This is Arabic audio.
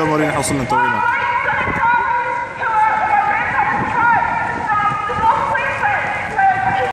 ولا يوم حوصلنا حوصل